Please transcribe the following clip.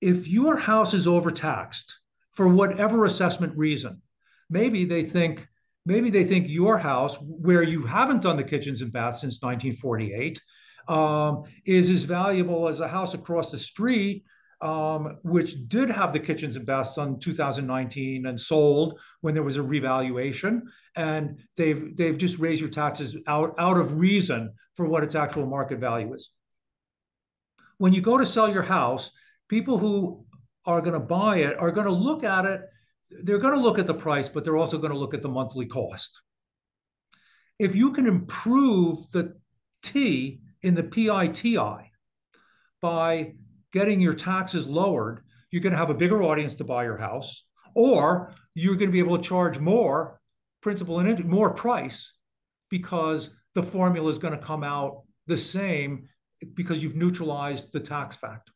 if your house is overtaxed for whatever assessment reason, maybe they think maybe they think your house, where you haven't done the kitchens and baths since 1948, um, is as valuable as a house across the street um, which did have the kitchens and baths done 2019 and sold when there was a revaluation. And they've they've just raised your taxes out, out of reason for what its actual market value is. When you go to sell your house, people who are going to buy it are going to look at it. They're going to look at the price, but they're also going to look at the monthly cost. If you can improve the T in the PITI by getting your taxes lowered, you're going to have a bigger audience to buy your house, or you're going to be able to charge more principal and more price because the formula is going to come out the same because you've neutralized the tax factor.